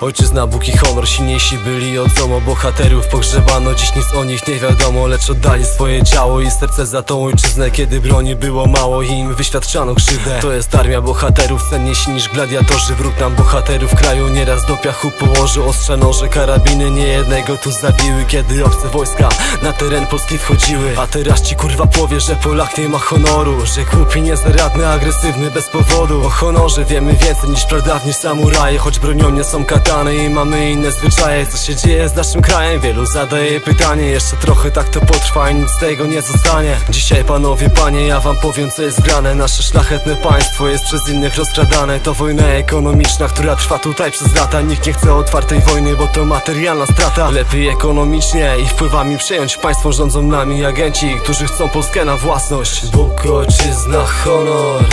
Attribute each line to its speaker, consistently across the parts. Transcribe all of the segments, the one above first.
Speaker 1: Ojczyzna, Bóg i honor, silniejsi byli od zomo Bohaterów pogrzebano, dziś nic o nich nie wiadomo Lecz oddali swoje ciało i serce za tą ojczyznę. Kiedy broni było mało i im wyświadczano krzywdę. To jest armia bohaterów, cenniejsi niż gladiatorzy. Wróg nam bohaterów kraju nieraz do piachu położył. Ostrze noże, karabiny, niejednego tu zabiły. Kiedy obce wojska na teren Polski wchodziły. A teraz ci kurwa powie, że Polak nie ma honoru. Że głupi, niezaradny, agresywny, bez powodu. O honorze wiemy więcej niż pradawni samuraje. Choć bronią nie są katany i mamy inne zwyczaje. Co się dzieje z naszym krajem? Wielu zadaje pytanie. Jeszcze trochę tak to potrwa i nic z tego nie zostanie. Dzisiaj panowie, panie, ja wam powiem co jest grane. Nasze szlachetne państwo jest przez innych rozkradane. To wojna ekonomiczna, która trwa tutaj przez lata. Nikt nie chce otwartej wojny, bo to materialna strata. Lepiej ekonomicznie i wpływami przejąć państwo Rządzą nami agenci, którzy chcą Polskę na własność. Bóg, ojczyzna, honor.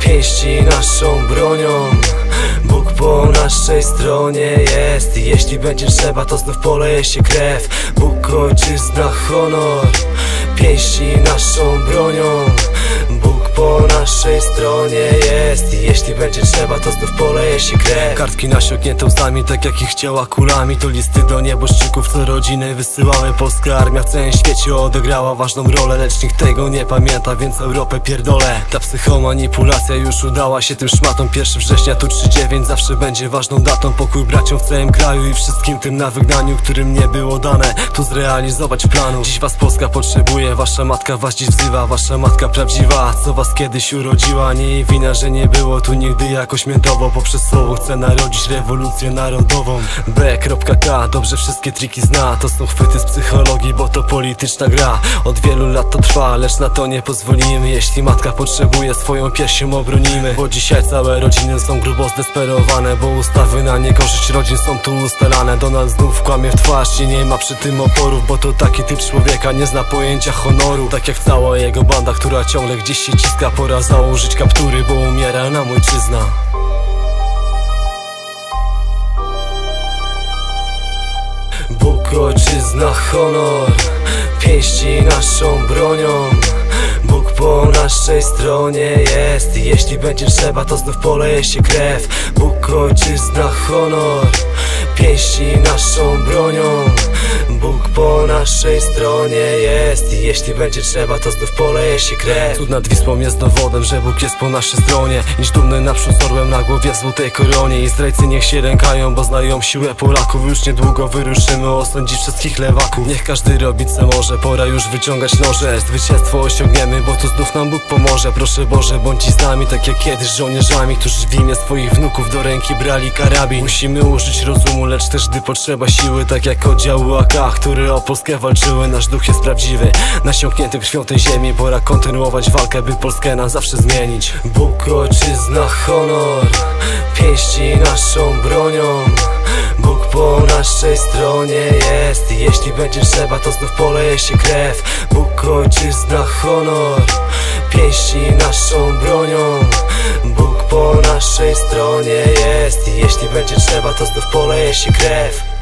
Speaker 1: Pięści naszą bronią Bóg po naszej stronie jest. Jeśli będzie trzeba to znów poleje się krew. Bóg, ojczyzna, honor. Pięści naszą naszej stronie jest I jeśli będzie trzeba to znów poleje się krew. Kartki nasiąknięte łzami tak jak ich chciała kulami. To listy do nieboszczyków co rodziny wysyłały Polska armia w całym świecie odegrała ważną rolę Lecz nikt tego nie pamięta więc Europę pierdolę. Ta psychomanipulacja już udała się tym szmatom 1 września tu 39 zawsze będzie ważną datą. Pokój braciom w całym kraju i wszystkim tym na wygnaniu Którym nie było dane. Tu zrealizować planu. Dziś was Polska potrzebuje, wasza matka was dziś wzywa Wasza matka prawdziwa, co was kiedyś urodziła Nie jej wina, że nie było tu nigdy. Jakoś miętowo Poprzez słowo chce narodzić rewolucję narodową. B.K. dobrze wszystkie triki zna. To są chwyty z psychologii, bo to polityczna gra. Od wielu lat to trwa, lecz na to nie pozwolimy. Jeśli matka potrzebuje, swoją piersią obronimy. Bo dzisiaj całe rodziny są grubo zdesperowane Bo ustawy na niekorzyść rodzin są tu ustalane. Donald znów kłamie w twarz i nie ma przy tym oporów Bo to taki typ człowieka, nie zna pojęcia honoru. Tak jak cała jego banda, która ciągle gdzieś się ciska Pora założyć kaptury, bo umiera nam ojczyzna Bóg, ojczyzna, honor Pięści naszą bronią. Bóg po naszej stronie jest. Jeśli będzie trzeba to znów poleje się krew. Bóg, ojczyzna, honor Pięści naszą bronią po naszej stronie jest. I jeśli będzie trzeba to znów poleje się krew. Cud nad Wisłą jest dowodem, że Bóg jest po naszej stronie. Idź dumny naprzód z orłem na głowie w złotej koronie. I zdrajcy niech się rękają, bo znają siłę Polaków. Już niedługo wyruszymy osądzić wszystkich lewaków. Niech każdy robi co może, pora już wyciągać noże. Zwycięstwo osiągniemy, bo tu znów nam Bóg pomoże. Proszę Boże, bądź z nami, tak jak kiedyś żołnierzami Którzy w imię swoich wnuków do ręki brali karabin. Musimy użyć rozumu, lecz też gdy potrzeba siły Tak jak oddziały AK, które Polskę walczyły Nasz duch jest prawdziwy, nasiąknięty krwią tej ziemi Pora kontynuować walkę, by Polskę na zawsze zmienić. Bóg, ojczyzna, honor Pięści naszą bronią. Bóg po naszej stronie jest. I jeśli będzie trzeba to znów poleje się krew. Bóg, ojczyzna, honor Pięści naszą bronią. Bóg po naszej stronie jest. I jeśli będzie trzeba to znów poleje się krew